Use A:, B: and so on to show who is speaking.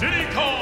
A: Diddy Kong!